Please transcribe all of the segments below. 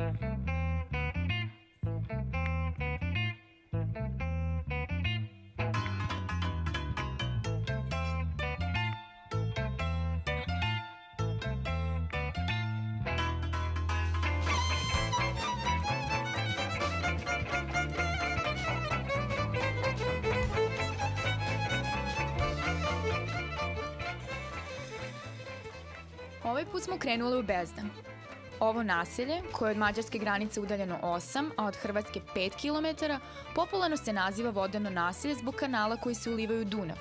Ovaj put smo krenuli u Bezdan. Ovo naselje, koje je od mađarske granice udaljeno 8, a od Hrvatske 5 km, popularno se naziva vodeno naselje zbog kanala koji se ulivaju u Dunav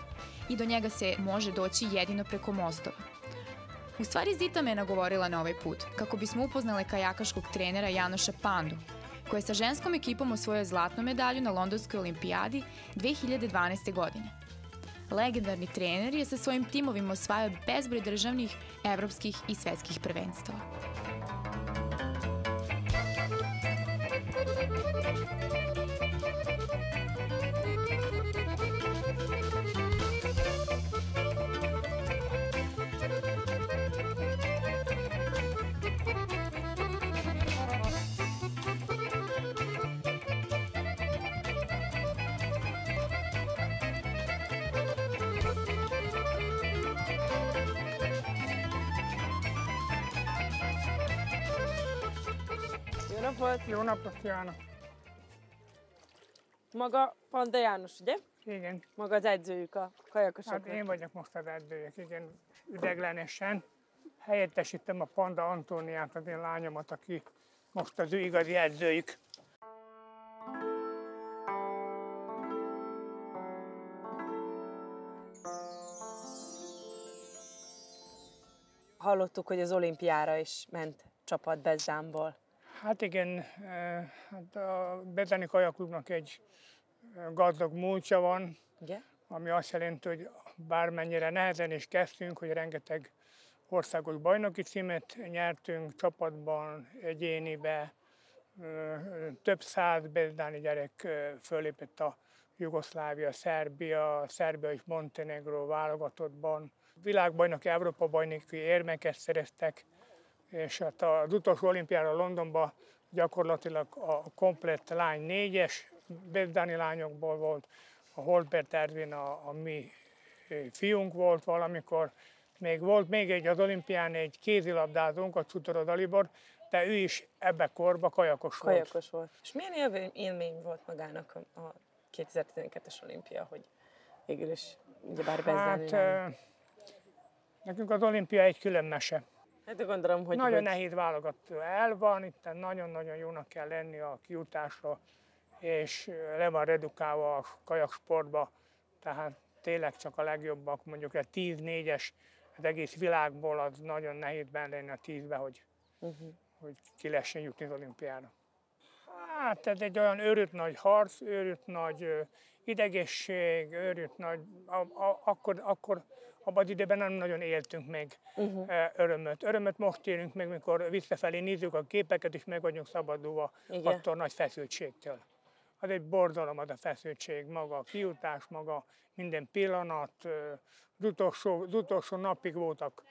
i do njega se može doći jedino preko mostova. U stvari Zita me je nagovorila na ovaj put, kako bismo upoznale kajakaškog trenera Janoša Pandu, koji je sa ženskom ekipom osvojio zlatnu medalju na Londonskoj olimpijadi 2012. godine. Legendarni trener je sa svojim timovima osvajao bezbroj državnih, evropskih i svetskih prvenstava. Thank you. Jó napot! Kívánok! Maga Panda János, ugye? Igen, Maga az edzőjük a kajakosoknak. hát én vagyok most az edzőjük, igen, ideglenesen. Helyettesítem a Panda Antóniát, az én lányomat, aki most az ő igazi edzőjük. Hallottuk, hogy az olimpiára is ment csapat Bezdámból. Hát igen, hát a Betani Kajaklubnak egy gazdag múltja van, Ugye? ami azt jelenti, hogy bármennyire nehezen is kezdtünk, hogy rengeteg országos bajnoki címet nyertünk csapatban, egyénibe, több száz bezdáni gyerek fölépett a Jugoszlávia, Szerbia, Szerbia és Montenegro válogatottban. Világbajnoki, Európa bajnoki érmeket szereztek, és hát az utolsó olimpiára Londonban gyakorlatilag a komplett lány négyes, bezdáni lányokból volt, a Holbert Ervin a, a mi fiunk volt valamikor, még volt még egy az olimpián egy kézilabdázónk, a Cutorod Dalibor, de ő is ebbe korba kajakos volt. Kajakos volt. És milyen élmény, élmény volt magának a, a 2012-es olimpia, hogy végül is ugyebár Bezdán Hát nekünk az olimpia egy külön mese. Hát gondolom, hogy... Nagyon hogy nehéz válogató el van, itt nagyon-nagyon jónak kell lenni a kijutásra, és le van redukálva a kajaksportba, tehát tényleg csak a legjobbak, mondjuk egy 10-4-es az egész világból, az nagyon nehéz benne lenni a 10-be, hogy, Mhm. hogy ki lehessen jutni az olimpiára. Hát ez egy olyan őrült nagy harc, őrült nagy idegesség, őrült nagy, a, a, akkor, akkor abban az időben nem nagyon éltünk meg uh-huh. örömöt. Örömöt most élünk meg, mikor visszafelé nézzük a képeket, és meg vagyunk szabadulva Igen. attól nagy feszültségtől. Az egy borzalom az a feszültség, maga a kiutás, maga minden pillanat. ö, Az utolsó, az utolsó napig voltak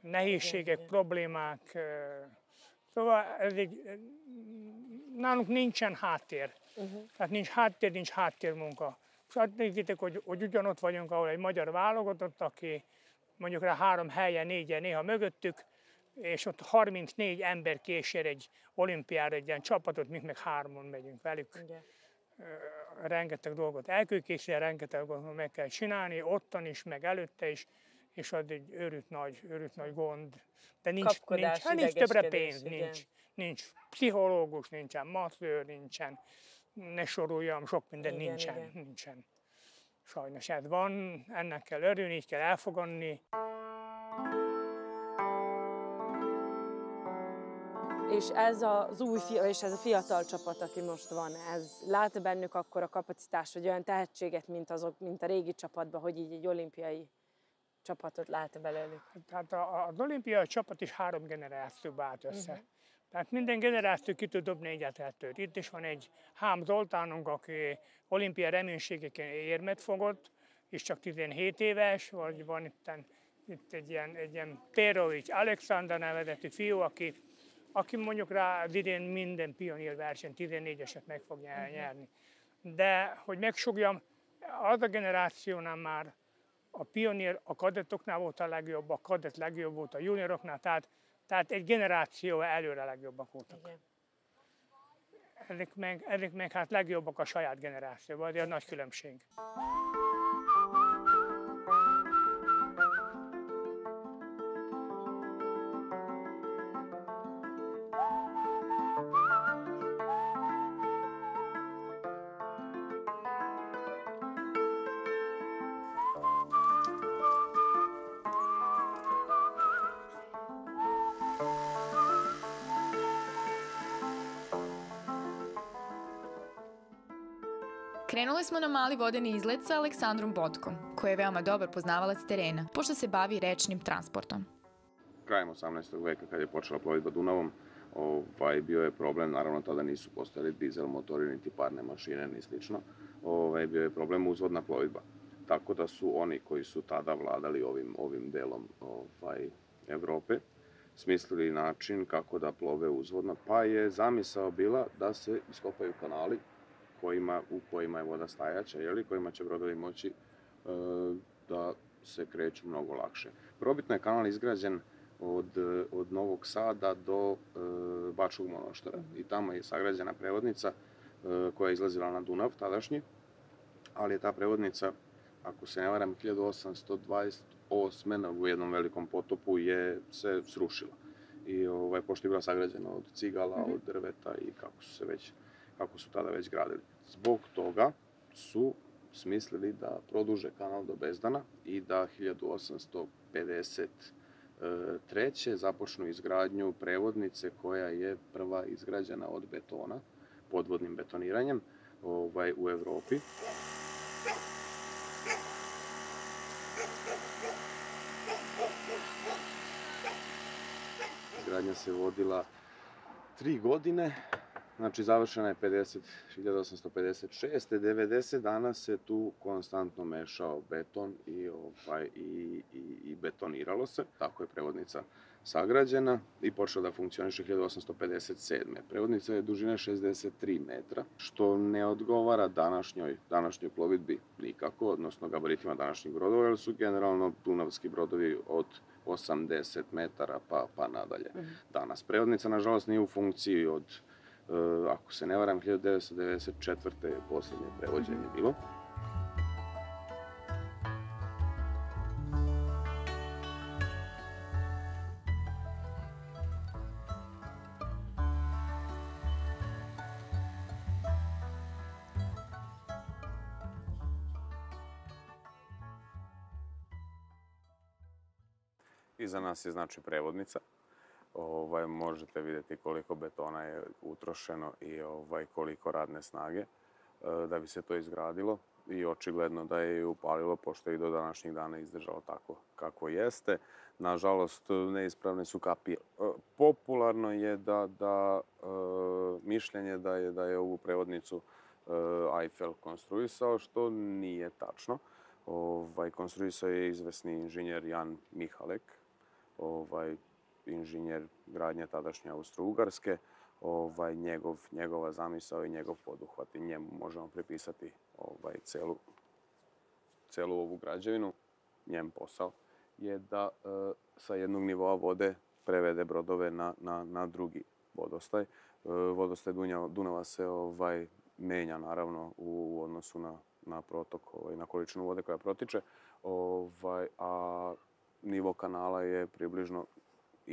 nehézségek, problémák. ö, Szóval ez egy, nálunk nincsen háttér. Uh-huh. Tehát nincs háttér, nincs háttérmunka. Azt nézzétek, hogy, hogy ugyanott vagyunk, ahol egy magyar válogatott, aki mondjuk rá három helyen, négyen néha mögöttük, és ott 34 ember kísér egy olimpiára egy ilyen csapatot, mi meg hárman megyünk velük. Ugye. Rengeteg dolgot el kell készíteni, rengeteg dolgot meg kell csinálni, ottan is, meg előtte is, és az egy őrült nagy, őrült nagy gond. De nincs, Kapkodás, nincs, hát nincs többre pénz, igen. nincs, nincs pszichológus, nincsen masszőr, nincsen, ne soroljam, sok minden Igen, nincsen, igen. nincsen. Sajnos ez van, ennek kell örülni, így kell elfogadni. És ez az új fia, és ez a fiatal csapat, aki most van, ez lát bennük akkor a kapacitás, vagy olyan tehetséget, mint, azok, mint a régi csapatban, hogy így egy olimpiai csapatot lát belőlük? Tehát a, az olimpiai csapat is három generációba állt össze. Uh-huh. Tehát minden generáció ki tud dobni egyet kettőt. Itt is van egy Hám Zoltánunk, aki olimpiai reménységeken érmet fogott, és csak 17 éves, vagy van itt, itt egy ilyen, egy ilyen Perovics Alexander nevezetű fiú, aki aki mondjuk rá idén minden pionírversenyt, 14-eset meg fog nyerni. De, hogy megsugjam, az a generációnál már a pionír a kadettoknál volt a legjobb, a kadett legjobb volt a junioroknál, tehát, tehát egy generáció előre legjobbak voltak. Igen. Ezek meg, meg hát legjobbak a saját generációban, de a nagy különbség. Krenuli smo na mali vodeni izlet sa Aleksandrom Botkom, koji je veoma dobar poznavalac terena, pošto se bavi rečnim transportom. Krajem 18. veka, kad je počela plovidba Dunavom, ovaj, bio je problem, naravno tada nisu postojali dizel motori, niti parne mašine, ni slično, ovaj, bio je problem uzvodna plovidba. Tako da su oni koji su tada vladali ovim, ovim delom ovaj, Evrope, smislili način kako da plove uzvodno, pa je zamisao bila da se iskopaju kanali kojima, u kojima je voda stajaća, jeli, kojima će brodovi moći e, da se kreću mnogo lakše. Probitno je kanal izgrađen od, od Novog Sada do e, Bačkog monoštara i tamo je sagrađena prevodnica e, koja je izlazila na Dunav tadašnji, ali je ta prevodnica, ako se ne varam, 1828. u jednom velikom potopu je se srušila. I ovaj, pošto je bila sagrađena od cigala, mm -hmm. od drveta i kako su se već kako su tada već gradili. Zbog toga su smislili da produže kanal do Bezdana i da 1853. započnu izgradnju prevodnice koja je prva izgrađena od betona, podvodnim betoniranjem ovaj, u Evropi. Izgradnja se vodila tri godine, Znači, završena je 50, 1856. 90 dana se tu konstantno mešao beton i, ovaj, i, i, i betoniralo se. Tako je prevodnica sagrađena i počela da funkcioniše 1857. Prevodnica je dužine 63 metra, što ne odgovara današnjoj, današnjoj plovidbi nikako, odnosno gabaritima današnjih brodova, jer su generalno dunavski brodovi od 80 metara pa, pa nadalje. Mhm. Danas prevodnica, nažalost, nije u funkciji od ako se ne varam, 1994. je poslednje prevođenje mhm. bilo. Iza nas je znači prevodnica ovaj, možete vidjeti koliko betona je utrošeno i ovaj, koliko radne snage e, da bi se to izgradilo i očigledno da je upalilo pošto je i do današnjih dana izdržalo tako kako jeste. Nažalost, neispravne su kapije. E, popularno je da, da e, mišljenje da je, da je ovu prevodnicu Eiffel konstruisao, što nije tačno. Ovaj, konstruisao je izvesni inženjer Jan Mihalek, ovaj, inženjer gradnje tadašnje Austro-Ugarske, ovaj, njegov, njegova zamisao i njegov poduhvat i njemu možemo pripisati ovaj, celu, celu ovu građevinu, njem posao, je da e, sa jednog nivoa vode prevede brodove na, na, na drugi vodostaj. E, vodostaj Dunja, Dunava se ovaj, menja naravno u, u odnosu na, na protok, ovaj, na količinu vode koja protiče, ovaj, a nivo kanala je približno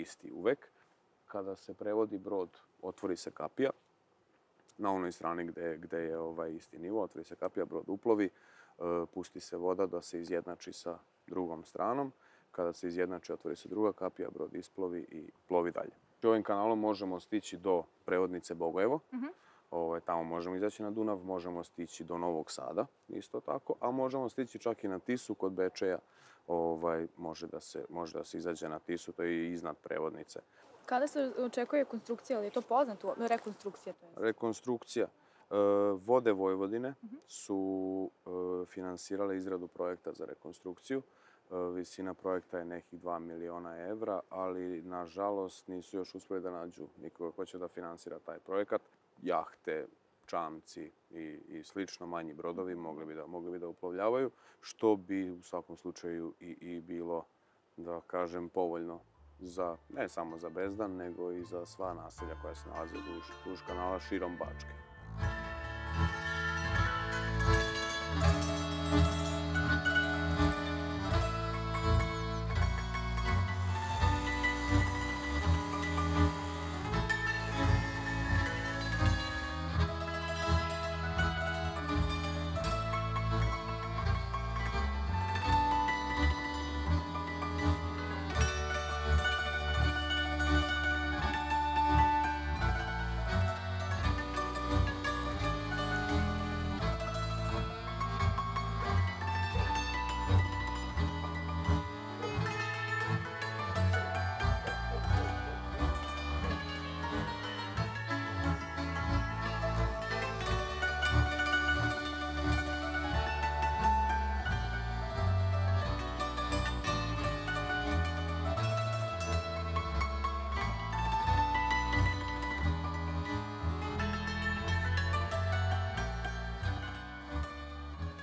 isti uvek. Kada se prevodi brod, otvori se kapija, na onoj strani gde, gde je ovaj isti nivo, otvori se kapija, brod uplovi, e, pusti se voda da se izjednači sa drugom stranom. Kada se izjednači, otvori se druga kapija, brod isplovi i plovi dalje. Ovim kanalom možemo stići do prevodnice Bogojevo, uh mhm. Ovaj, tamo možemo izaći na Dunav, možemo stići do Novog Sada, isto tako, a možemo stići čak i na Tisu kod Bečeja, ovaj, može, da se, može da se izađe na Tisu, to je iznad prevodnice. Kada se očekuje konstrukcija, ali je to poznato, rekonstrukcija? To je? Rekonstrukcija. E, Vode Vojvodine uh. -huh. su e, finansirale izradu projekta za rekonstrukciju. Visina projekta je nekih 2 miliona evra, ali nažalost nisu još uspeli da nađu nikoga ko će da finansira taj projekat. Jahte, čamci i, i slično, manji brodovi mogli bi, da, mogli bi da uplovljavaju, što bi u svakom slučaju i, i bilo, da kažem, povoljno za, ne samo za Bezdan, nego i za sva naselja koja se nalaze duž, duž kanala širom Bačke.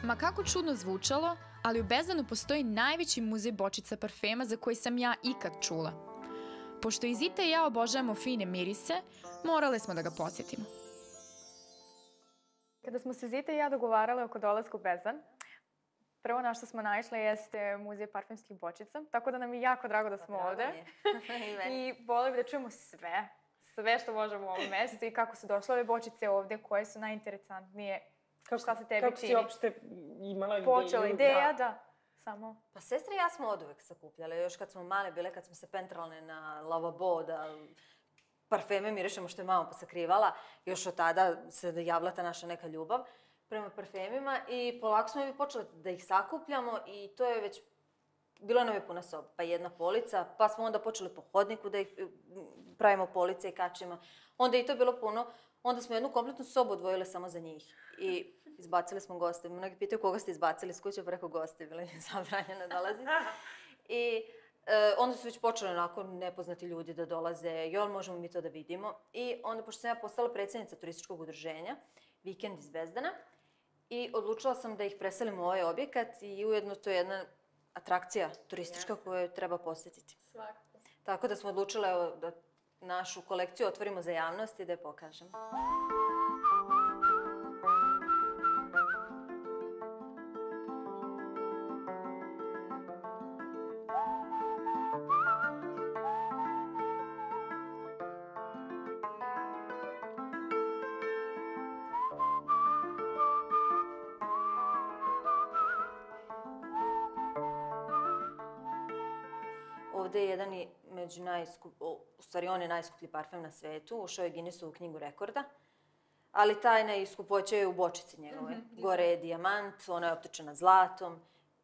Ma kako čudno zvučalo, ali u Bezdanu postoji najveći muzej bočica parfema za koji sam ja ikad čula. Pošto i Zita i ja obožavamo fine mirise, morale smo da ga posjetimo. Kada smo se Zita i ja dogovarale oko dolaska u Bezdan, prvo na što smo naišle jeste muzej parfemskih bočica, tako da nam je jako drago da smo ovde. I voleli bi da čujemo sve, sve što možemo u ovom mestu i kako su došle ove bočice ovde, koje su najinteresantnije Kako, šta se tebi kako čini? Kako si uopšte imala ideju? Počela ideja, da. da. Samo. Pa sestre i ja smo od uvek sakupljale. Još kad smo male bile, kad smo se pentralne na lavabo, da parfeme mirišemo što je mama posakrivala. Još od tada se javila ta naša neka ljubav prema parfemima i polako smo mi počeli da ih sakupljamo i to je već bilo nam je puna soba, pa jedna polica, pa smo onda počeli po hodniku da ih pravimo police i kačimo. Onda i to bilo puno. Onda smo jednu kompletnu sobu odvojile samo za njih. I izbacili smo goste. Mnogi pitaju koga ste izbacili s kuće, preko goste, bile je zabranjeno dolaziti. I e, onda su već počeli onako nepoznati ljudi da dolaze, jel možemo mi to da vidimo. I onda, pošto sam ja postala predsjednica turističkog udruženja, Vikend iz Bezdana, i odlučila sam da ih preselim u ovaj objekat i ujedno to je jedna atrakcija turistička koju treba posjetiti. Svakako. Tako da smo odlučile da našu kolekciju otvorimo za javnost i da je pokažemo. Ovde je jedan i među najskup, u stvari on je najskuplji parfem na svetu, ušao je Guinnessovu knjigu rekorda, ali taj najskupoća je u bočici njegove. Mm -hmm. Gore je dijamant, ona je optečena zlatom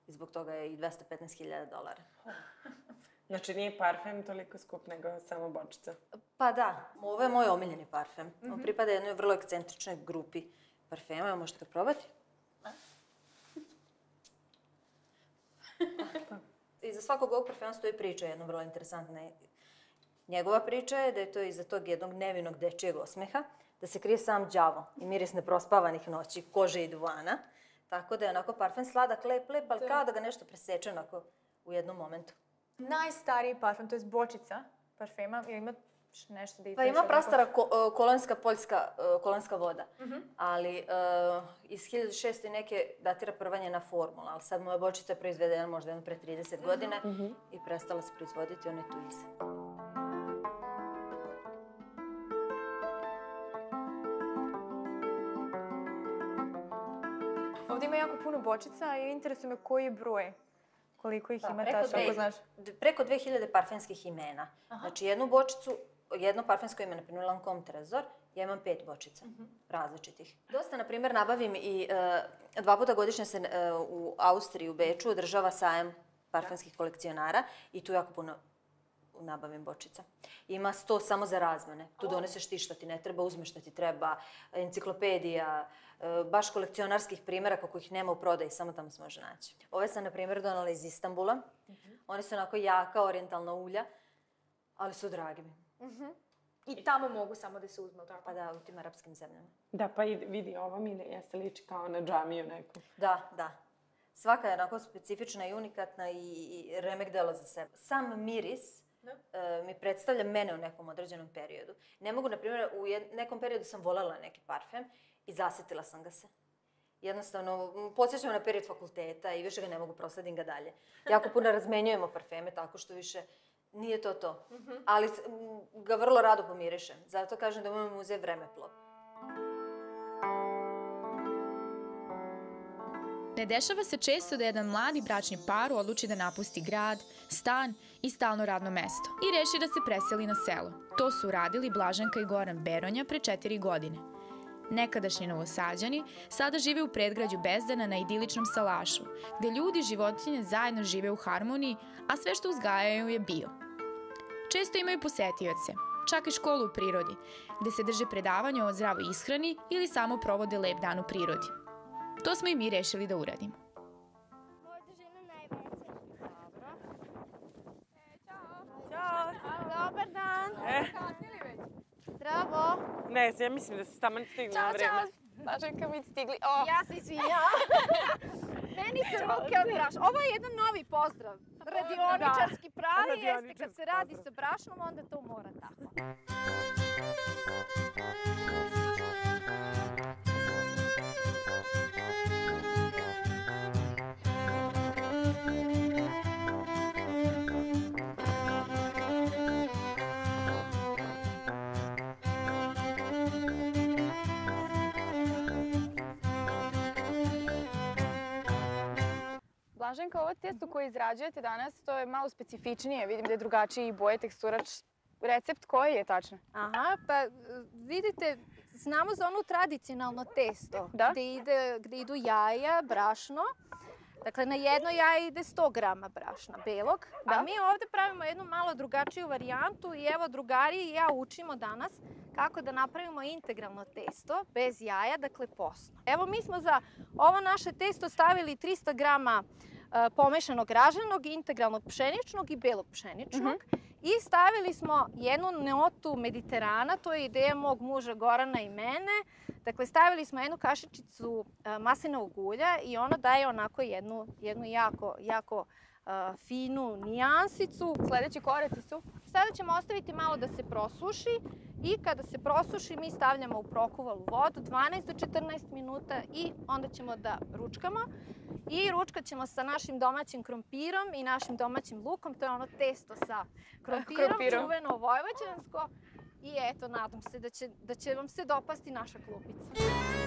i zbog toga je i 215.000 dolara. Znači nije parfem toliko skup nego samo bočica? Pa da, ovo je moj omiljeni parfem. Mm -hmm. On pripada jednoj vrlo ekscentričnoj grupi parfema, možete ga probati? Iza svakog ovog parfema stoji priča jedna vrlo interesantna. Njegova priča je da je to iza tog jednog nevinog dečijeg osmeha, da se krije sam đavo i miris neprospavanih noći, kože i duvana. Tako da je onako parfem sladak, lep, lep, ali kao da ga nešto preseče onako u jednom momentu. Najstariji parfem, to je bočica parfema, ima nešto da Pa ima prastara ko, kolonska poljska kolonska voda, mm -hmm. ali uh, iz 1600 i neke datira prva njena formula, ali sad moja bočica je proizvedena možda jedno pre 30 mm -hmm. godina mm -hmm. i prestala se proizvoditi, ona je tu iza. Ovdje ima jako puno bočica i interesuje me koji je broj. Koliko ih pa, ima tačno, ako znaš? Preko 2000 parfemskih imena. Aha. Znači, jednu bočicu, jedno parfemsko ime, na primjer Lancome Trezor, ja imam pet bočica, mhm. -huh. različitih. Dosta, na primjer, nabavim i uh, dva puta godišnje se uh, u Austriji, u Beču, održava sajam parfemskih kolekcionara i tu jako puno nabavim bočica. Ima sto samo za razmene. Tu doneseš ti šta ti ne treba, uzmeš šta ti treba, enciklopedija, e, baš kolekcionarskih primjeraka kojih nema u prodaji, samo tamo se može naći. Ove sam, na primjer, donala iz Istambula. One su onako jaka, orijentalna ulja, ali su dragi mi. I tamo mogu samo da se uzme, tako? Pa da, u tim arapskim zemljama. Da, pa i vidi, ova mi ne jeste liči kao na džamiju neku. Da, da. Svaka je onako specifična i unikatna i, i remek delo za sebe. Sam miris e, mi predstavlja mene u nekom određenom periodu. Ne mogu, na primjer, u jed- nekom periodu sam voljela neki parfem i zasjetila sam ga se. Jednostavno, m, podsjeća me na period fakulteta i više ga ne mogu, prosladim ga dalje. Jako puno razmenjujemo parfeme tako što više nije to to. Ali s- m, ga vrlo rado pomirišem. Zato kažem da moj muzej vremeplov. Ne dešava se često da jedan mladi bračni par odluči da napusti grad, stan i stalno radno mesto i reši da se preseli na selo. To su uradili Blaženka i Goran Beronja pre četiri godine. Nekadašnji novosađani sada žive u predgrađu Bezdana na idiličnom salašu, gde ljudi i životinje zajedno žive u harmoniji, a sve što uzgajaju je bio. Često imaju posetioce, čak i školu u prirodi, gde se drže predavanja o zdravoj ishrani ili samo provode lep dan u prirodi. To smo i mi rešili da uradimo. Dobar dan. E, Zdravo. Ne, ja mislim da se tamo stigli na vreme. Blaženka mi stigli. O, Ja se izvinjam. Meni se ruke od. Ovo je jedan novi pozdrav. Radioničarski pravi jeste kad Radioničarski se radi pozdrav. sa brašnom, onda to mora tako. Blaženka, ovo testo koje izrađujete danas, to je malo specifičnije. Vidim da je drugačiji i boje, teksturač. Recept koji je tačno? Aha, pa vidite, znamo za ono tradicionalno testo. Da. Gde, ide, gde idu jaja, brašno. Dakle, na jedno jaje ide 100 grama brašna belog. Da. A mi ovde pravimo jednu malo drugačiju varijantu i evo drugari i ja učimo danas kako da napravimo integralno testo bez jaja, dakle posno. Evo mi smo za ovo naše testo stavili 300 grama pomešanog raženog, integralnog pšeničnog i belog pšeničnog. I stavili smo jednu notu Mediterana, to je ideja mog muža Gorana i mene. Dakle, stavili smo jednu kašičicu e, maslinovog ulja i ono daje onako jednu, jednu jako, jako e, finu nijansicu. Sledeći koraci su? Sada ćemo ostaviti malo da se prosuši i kada se prosuši mi stavljamo u prokuvalu vodu 12 do 14 minuta i onda ćemo da ručkamo. I ručkat ćemo sa našim domaćim krompirom i našim domaćim lukom. To je ono testo sa krompirom, Krompirom. čuveno vojvođansko. I eto, nadam se da će, da će vam se dopasti naša klupica.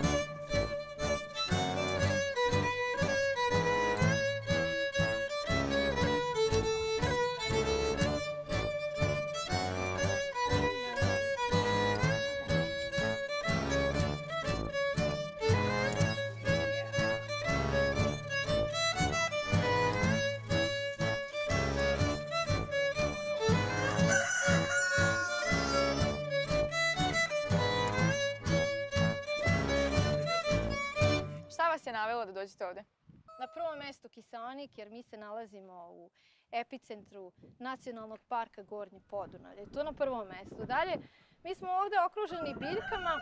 Dođete ovde? Na prvom mestu Kiseonik jer mi se nalazimo u epicentru Nacionalnog parka Gornje Podunavlje. To na prvom mestu. Dalje, mi smo ovde okruženi biljkama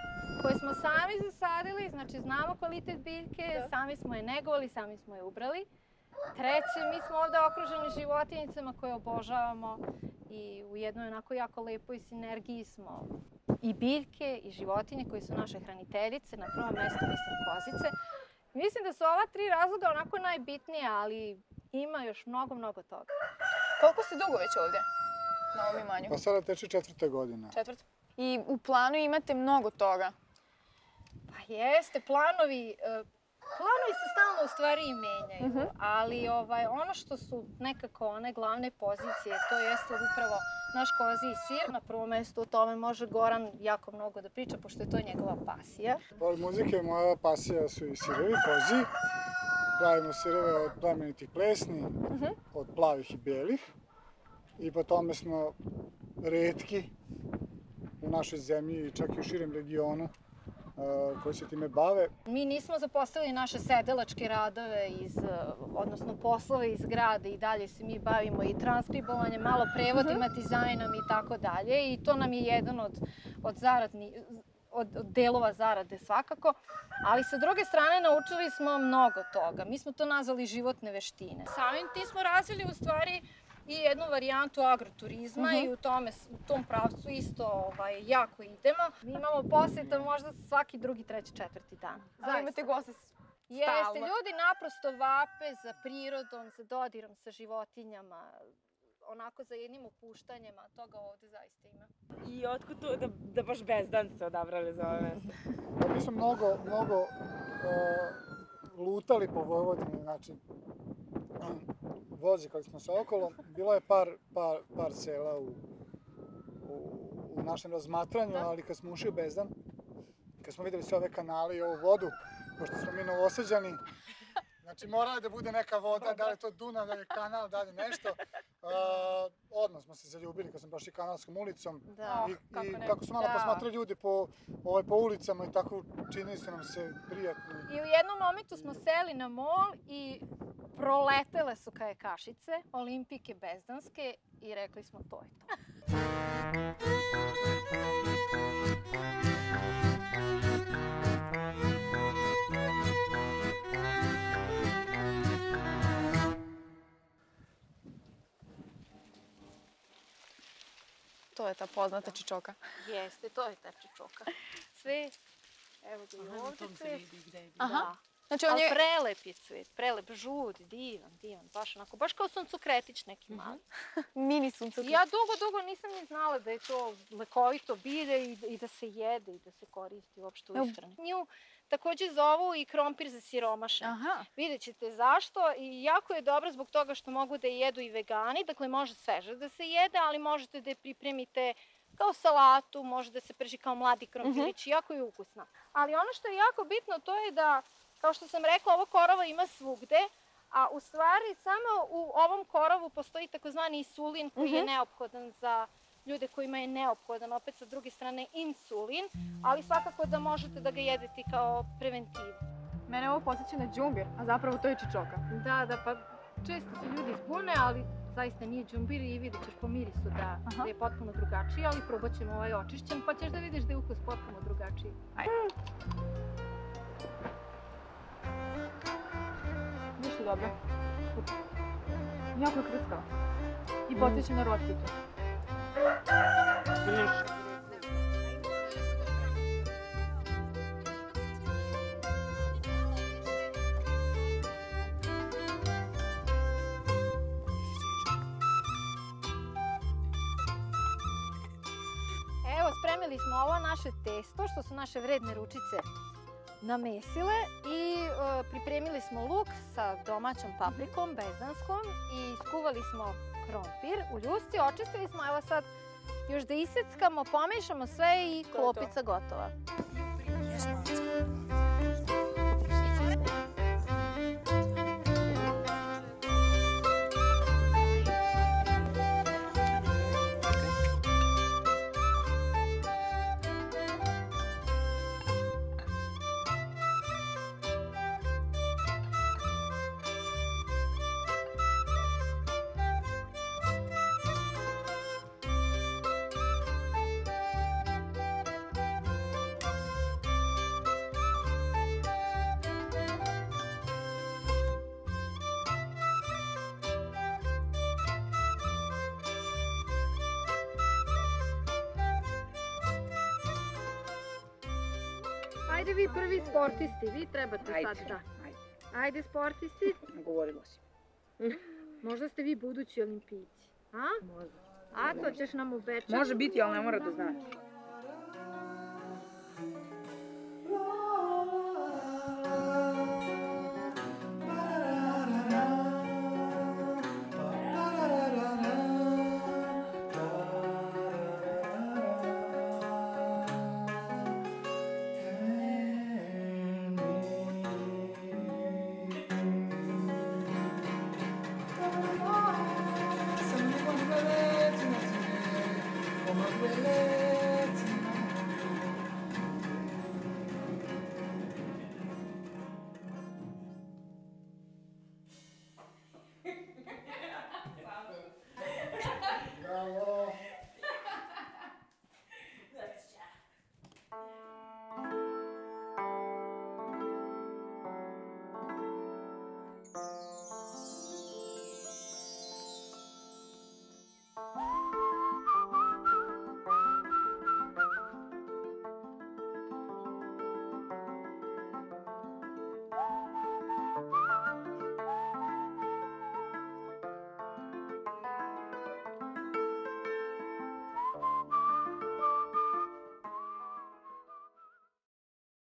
koje smo sami zasadili, znači znamo kvalitet biljke, sami smo je negovali, sami smo je ubrali. Treće, mi smo ovde okruženi životinjicama koje obožavamo i u jednoj onako jako lepoj sinergiji smo i biljke i životinje koje su naše hraniteljice, na prvom mestu mislim kozice. Mislim da su ova tri razloga onako najbitnije, ali ima još mnogo, mnogo toga. Koliko ste dugo već ovde? Na ovom imanju? Pa sada teče četvrta godina. Četvrt. I u planu imate mnogo toga. Pa jeste, planovi, e, planovi se stalno u stvari i menjaju, ali ovaj, ono što su nekako one glavne pozicije, to jeste upravo naš kozi i sir. Na prvom mestu o tome može Goran jako mnogo da priča, pošto je to njegova pasija. Pored muzike, moja pasija su i sirovi, kozi. Pravimo sireve od plamenitih plesni, od plavih i belih. i po tome smo redki u našoj zemlji i čak i u širem regionu koji se time bave. Mi nismo zapostavili naše sedelačke radove, iz, odnosno poslove iz grada i dalje se mi bavimo i transkribovanjem, malo prevodima, mhm. dizajnom i tako dalje i to nam je jedan od, od zaradni, od, od delova zarade svakako, ali sa druge strane naučili smo mnogo toga. Mi smo to nazvali životne veštine. Samim tim smo razvili u stvari i jednu varijantu agroturizma uh -huh. i u, tome, u tom pravcu isto ovaj, jako idemo. Mi imamo poseta možda svaki drugi, treći, četvrti dan. Ali imate goste Jeste, ljudi naprosto vape za prirodom, za dodirom sa životinjama, onako za jednim opuštanjem, a toga ovde zaista ima. I otkud to da, da baš bezdan ste odabrali za ove mesto? Pa mi smo mnogo, mnogo uh, lutali po Vojvodini, znači vozikali smo se okolo, bilo je par, par, par sela u, u, u našem razmatranju, da. ali kad smo ušli u Bezdan, kad smo videli sve ove kanale i ovu vodu, pošto smo mi novoseđani, Znači morala da bude neka voda, da li je to Dunav, da li je kanal, da li nešto. Uh, odmah smo se zaljubili kad smo prošli kanalskom ulicom. Da, I, kako, i kako su malo da. posmatrali ljudi po, ovaj, po ulicama i tako čini se nam se prijatno. I u jednom momentu smo seli na mol i proletele su kajakašice, olimpike bezdanske i rekli smo to je to. To je ta poznata čičoka. Jeste, to je ta čičoka. Sve, evo ga i ovde cvet. Aha. Da. Znači on je... Ali prelep je cvet, prelep, žut, divan, divan, baš onako, baš kao suncokretić neki mali. Mini suncokretić. Ja dugo, dugo nisam ni znala da je to lekovito bilje i, i da se jede i da se koristi uopšte u ishrani. Nju takođe zovu i krompir za siromaše. Aha. Vidjet ćete zašto i jako je dobro zbog toga što mogu da jedu i vegani, dakle može sveže da se jede, ali možete da je pripremite kao salatu, može da se prži kao mladi krompirić, uh -huh. jako je ukusna. Ali ono što je jako bitno to je da, kao što sam rekla, ovo korovo ima svugde, a u stvari samo u ovom korovu postoji takozvani insulin koji uh -huh. je mhm. neophodan za ljude kojima je neophodan, opet sa druge strane insulin, ali svakako da možete da ga jedete kao preventivu. Mene ovo posjeća na džumbir, a zapravo to je čičoka. Da, da, pa često se ljudi zbune, ali zaista nije džumbir i vidjet ćeš po mirisu da, da je potpuno drugačiji, ali probat ćemo ovaj očišćen, pa ćeš da vidiš da je ukus potpuno drugačiji. Ajde. Ništa dobro. Jako je krskao. I podsjeća na rotkicu. Evo, spremili smo ovo naše testo, što su naše vredne ručice namesile i e, pripremili smo luk sa domaćom paprikom, bezdanskom i skuvali smo krompir u ljusci, očistili smo, evo sad još da iseckamo, pomešamo sve i klopica gotova. Ajde vi prvi sportisti, vi trebate ajde. sad da. Ajde. Ajde sportisti. Govorilo si. Možda ste vi budući olimpijci. A? Možda. A to ćeš nam obećati. Može biti, ali ne mora da znaš.